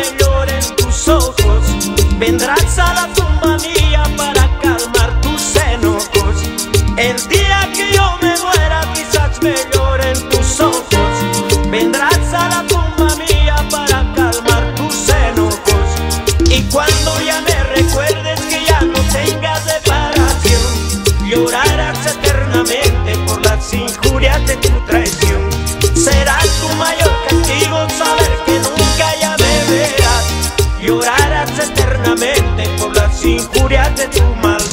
bello. Por las injurias de tu maldad.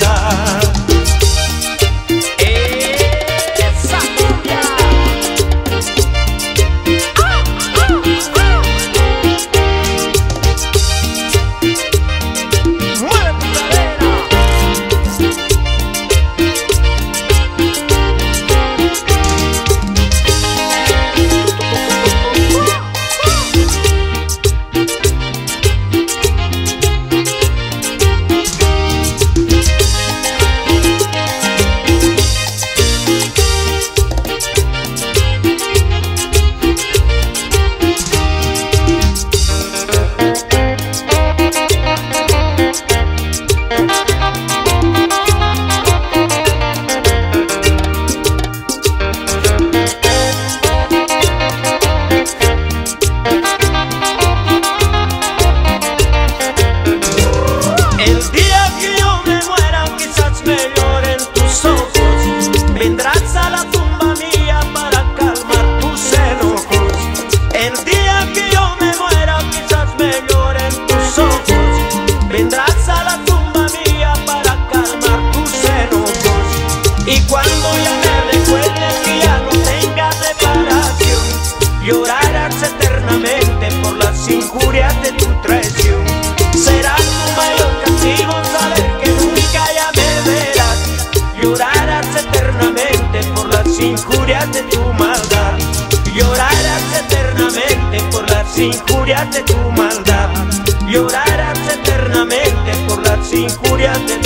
Cuando ya me recuerdes que ya no tenga reparación, llorarás eternamente por las injurias de tu traición. Será tu mayor castigo saber que nunca ya me verás. Llorarás eternamente por las injurias de tu maldad. Llorarás eternamente por las injurias de tu maldad. Llorarás eternamente por las injurias de tu